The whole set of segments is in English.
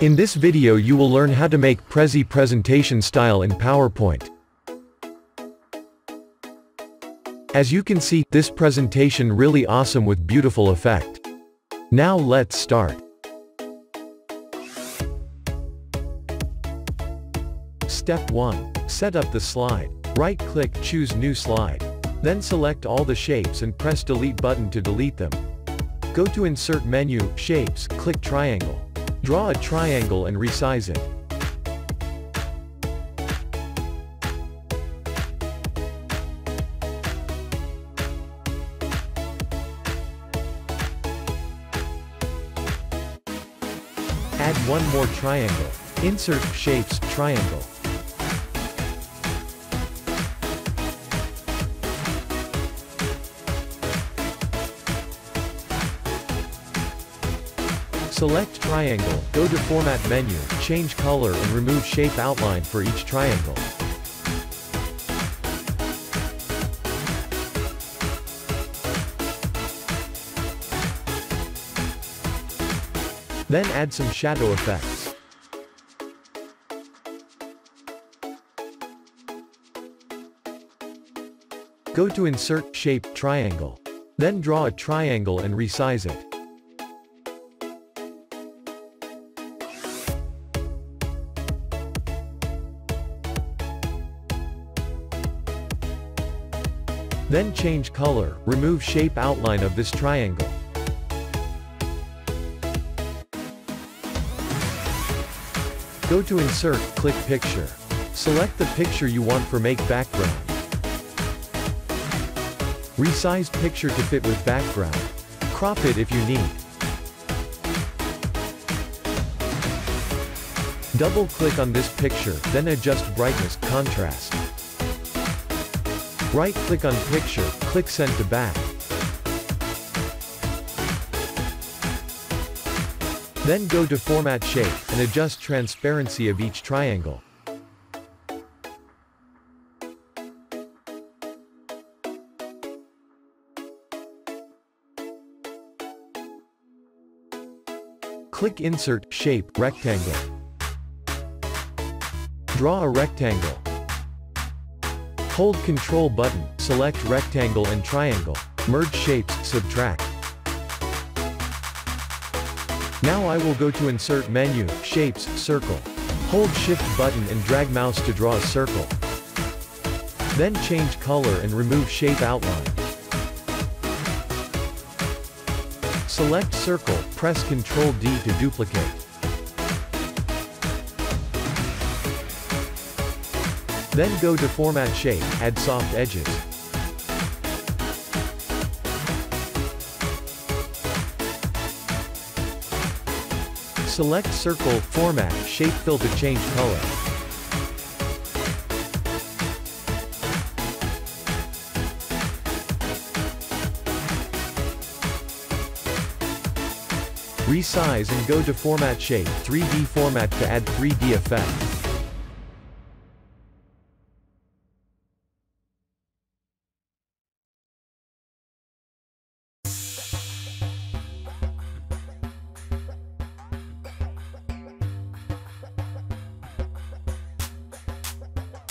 In this video you will learn how to make Prezi presentation style in PowerPoint. As you can see, this presentation really awesome with beautiful effect. Now let's start. Step 1. Set up the slide. Right-click choose new slide. Then select all the shapes and press delete button to delete them. Go to insert menu, shapes, click triangle. Draw a triangle and resize it. Add one more triangle. Insert shapes, triangle. Select triangle, go to format menu, change color and remove shape outline for each triangle. Then add some shadow effects. Go to insert shape triangle. Then draw a triangle and resize it. Then change color, remove shape outline of this triangle. Go to insert, click picture. Select the picture you want for make background. Resize picture to fit with background. Crop it if you need. Double click on this picture, then adjust brightness, contrast. Right-click on picture, click send to back. Then go to format shape, and adjust transparency of each triangle. Click Insert, Shape, Rectangle. Draw a rectangle. Hold Ctrl button, select rectangle and triangle. Merge shapes, subtract. Now I will go to insert menu, shapes, circle. Hold shift button and drag mouse to draw a circle. Then change color and remove shape outline. Select circle, press Ctrl D to duplicate. Then go to Format Shape, add soft edges. Select Circle, Format, Shape Fill to change color. Resize and go to Format Shape, 3D Format to add 3D effect.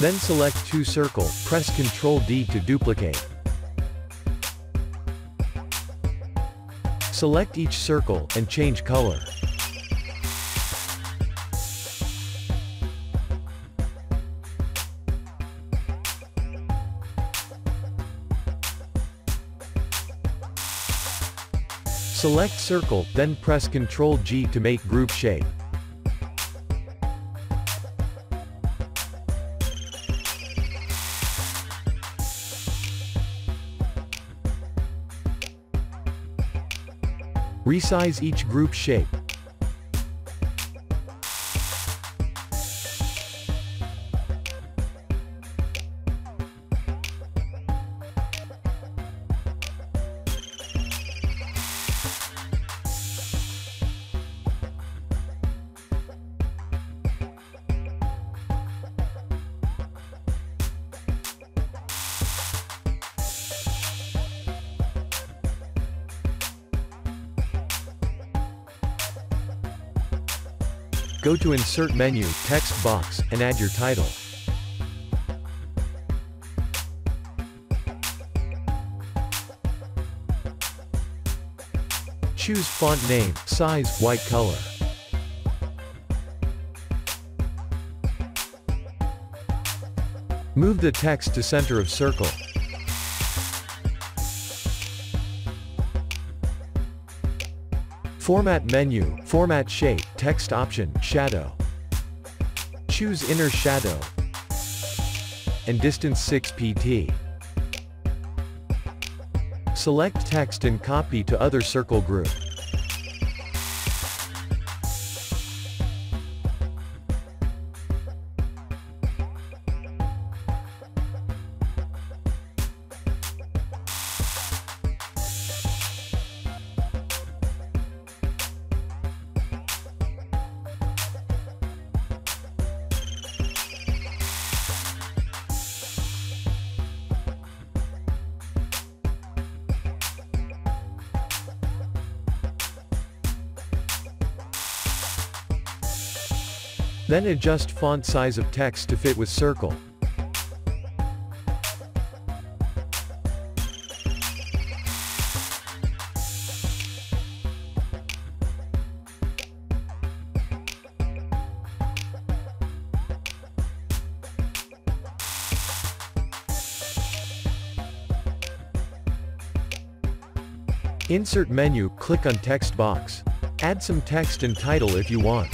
Then select 2 circle, press Ctrl D to duplicate. Select each circle, and change color. Select circle, then press Ctrl G to make group shape. Resize each group shape. Go to Insert menu, Text box, and add your title. Choose font name, size, white color. Move the text to center of circle. Format menu, Format shape, text option, shadow. Choose inner shadow. And distance 6 pt. Select text and copy to other circle group. Then adjust font size of text to fit with circle. Insert menu, click on text box. Add some text and title if you want.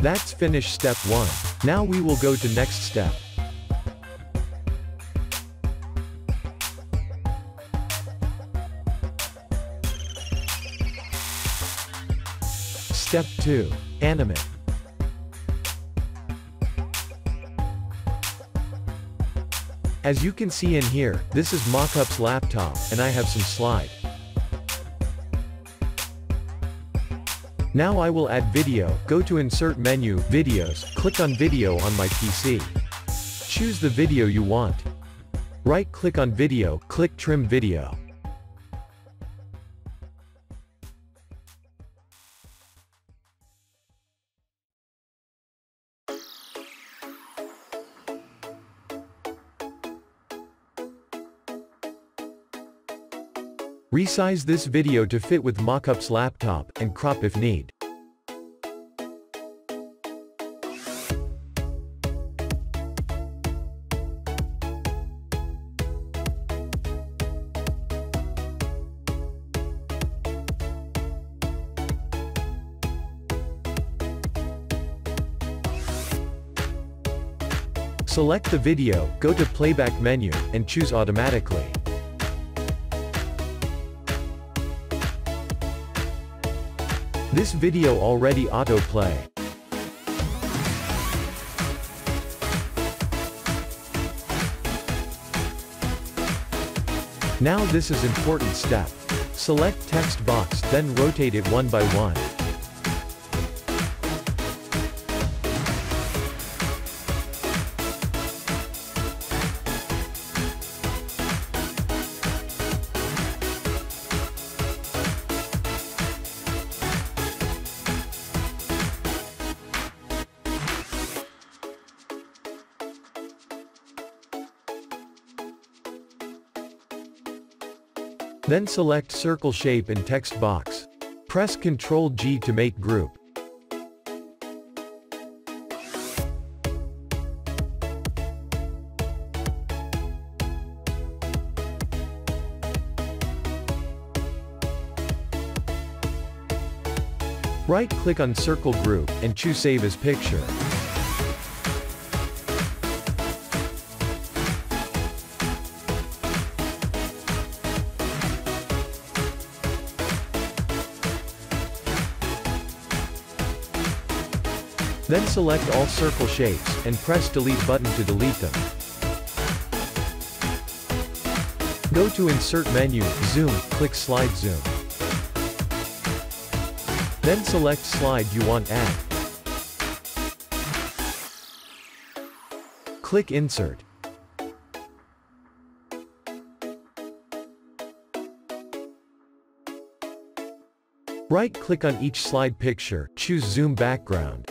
That's finished step 1. Now we will go to next step. Step 2. Animate. As you can see in here, this is Mockup's laptop, and I have some slide. Now I will add video, go to insert menu, videos, click on video on my PC. Choose the video you want. Right click on video, click trim video. Resize this video to fit with Mockup's laptop, and crop if need. Select the video, go to playback menu, and choose automatically. This video already autoplay. Now this is important step. Select text box then rotate it one by one. Then select circle shape in text box. Press Ctrl G to make group. Right-click on Circle Group, and choose Save as Picture. Then select all circle shapes, and press delete button to delete them. Go to insert menu, zoom, click slide zoom. Then select slide you want add. Click insert. Right-click on each slide picture, choose Zoom Background.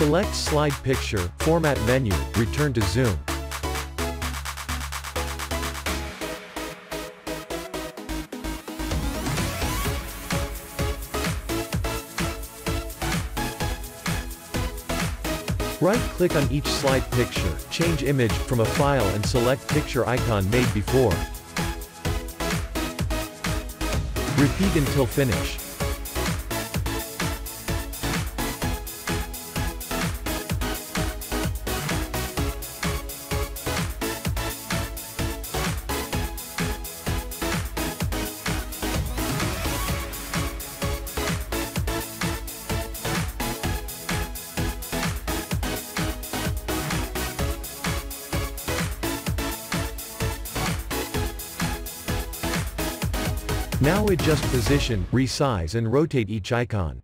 Select Slide Picture, Format menu, return to Zoom. Right-click on each slide picture, change image from a file and select picture icon made before. Repeat until finish. Now adjust position, resize and rotate each icon.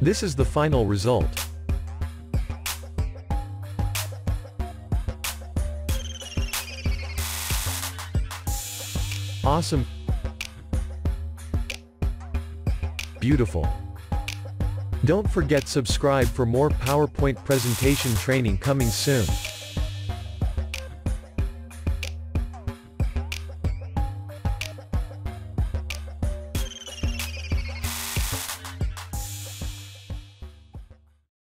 This is the final result. Awesome. Beautiful. Don't forget subscribe for more PowerPoint presentation training coming soon.